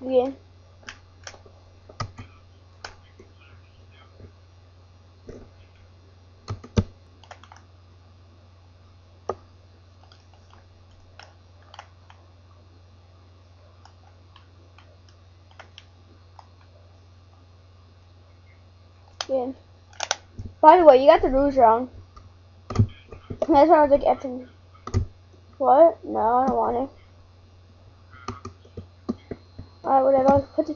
Begin. Begin. By the way, you got the rules wrong. That's why I was like effing. What? No, I don't want it. Alright, whatever. Put the